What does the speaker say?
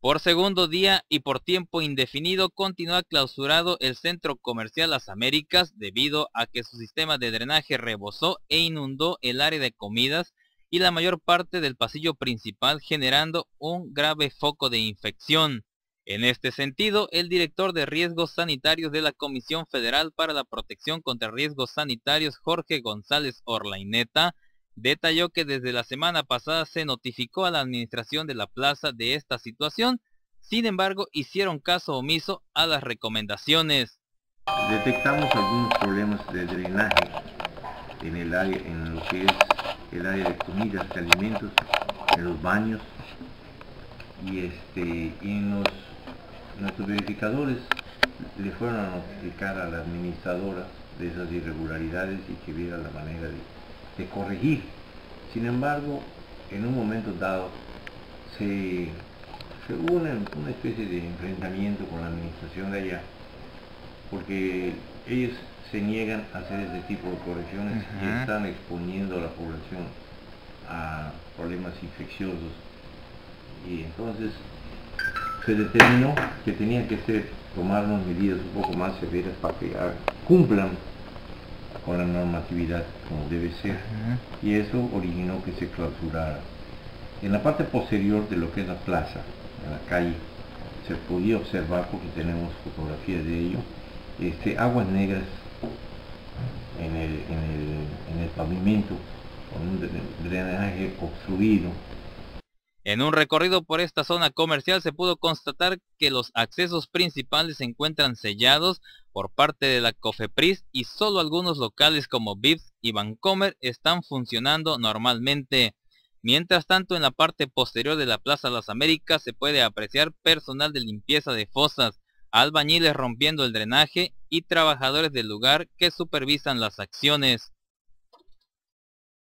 Por segundo día y por tiempo indefinido continúa clausurado el centro comercial Las Américas debido a que su sistema de drenaje rebosó e inundó el área de comidas y la mayor parte del pasillo principal generando un grave foco de infección. En este sentido, el director de riesgos sanitarios de la Comisión Federal para la Protección contra Riesgos Sanitarios, Jorge González Orlaineta, detalló que desde la semana pasada se notificó a la administración de la plaza de esta situación, sin embargo hicieron caso omiso a las recomendaciones. Detectamos algunos problemas de drenaje en el área, en lo que es el área de comidas, de alimentos, en los baños y este en los nuestros verificadores le fueron a notificar a la administradora de esas irregularidades y que viera la manera de de corregir. Sin embargo, en un momento dado se, hubo una, especie de enfrentamiento con la administración de allá, porque ellos se niegan a hacer este tipo de correcciones y están exponiendo a la población a problemas infecciosos. Y entonces se determinó que tenían que ser, tomar unas medidas un poco más severas para que cumplan con la normatividad como debe ser y eso originó que se clausurara. En la parte posterior de lo que es la plaza, en la calle, se podía observar, porque tenemos fotografías de ello, este, aguas negras en el, en el pavimento, con un drenaje obstruido, en un recorrido por esta zona comercial se pudo constatar que los accesos principales se encuentran sellados por parte de la Cofepris y solo algunos locales como Vips y Vancomer están funcionando normalmente. Mientras tanto en la parte posterior de la Plaza Las Américas se puede apreciar personal de limpieza de fosas, albañiles rompiendo el drenaje y trabajadores del lugar que supervisan las acciones.